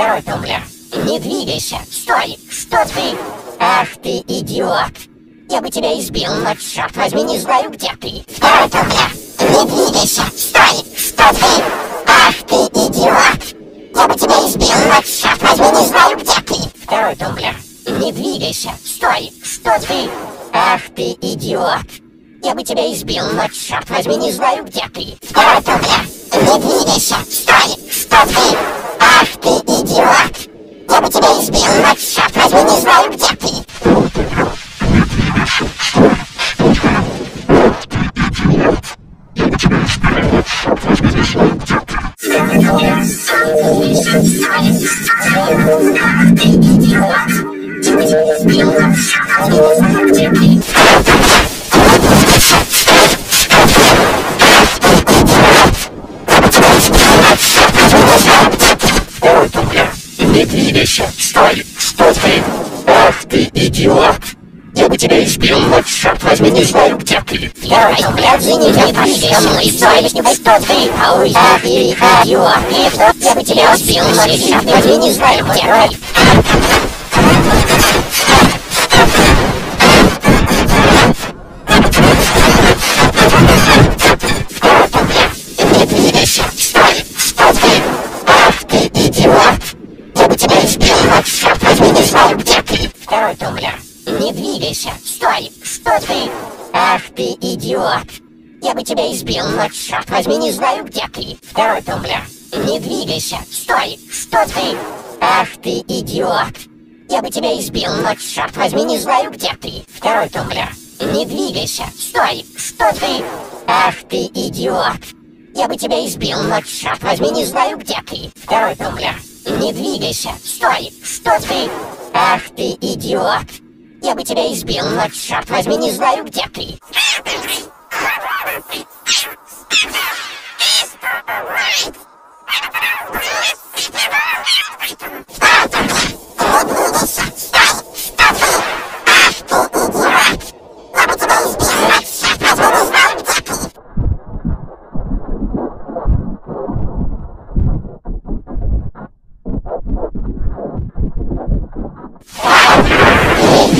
Тумблер. Не двигайся. Стой. Что ты? Ах ты, идиот. Я бы тебя избил, но черт возьми, не знаю, где ты. Тумблер. Не двигайся. Стой. Что ты? Ах ты, идиот. Я бы тебя избил, но черт возьми, не знаю, где ты. Второй тумблер. Не двигайся. Стой. Что ты? Ах ты, идиот. Я бы тебя избил, но черт возьми, не знаю, где ты. Второй тумблер. Не двигайся. Стой. Что ты? Ах ты, идиот. Я бы тебя избил, но черт возьми, не двигайся. Стой. Что ты? Ах ты, идиот. Я бы тебя избил, но черт возьми, не знаю, где ты. Второй тумблер. Не двигайся. Стой. Что ты? Ах ты, идиот. Я бы тебя избил, но черт возьми, не знаю, где ты. Второй тумблер. Не двигайся. Стой. Что ты? Ах ты, идиот. Я бы тебя избил, но черт возьми, где ты. Второй тумблер. Не двигайся. Стой. Что ты? Ах ты, идиот. Я бы тебя избил, но черт возьми, не знаю, где ты. Второй тумблер. Не двигайся. Стой. Что ты? Ах ты, идиот. Я бы тебя избил, но черт возьми, не знаю, где ты. Второй тумблер. Не двигайся. Стой. Что ты? Ах ты, идиот. Я бы тебя избил, но черт возьми, не знаю, где ты. Второй тумблер. Не двигайся! Стой! Что ты? Ах ты идиот! Я бы тебя избил, но черт возьми, не знаю, где ты! Ah! Oh,